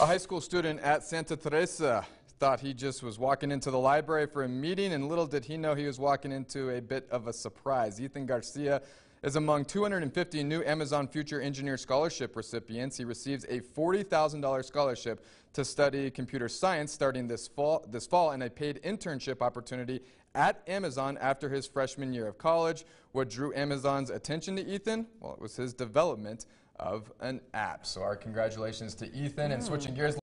A high school student at Santa Teresa thought he just was walking into the library for a meeting, and little did he know he was walking into a bit of a surprise. Ethan Garcia is among 250 new Amazon Future Engineer Scholarship recipients. He receives a $40,000 scholarship to study computer science starting this fall, this fall and a paid internship opportunity at Amazon after his freshman year of college. What drew Amazon's attention to Ethan? Well, it was his development of an app. So our congratulations to Ethan and switching gears.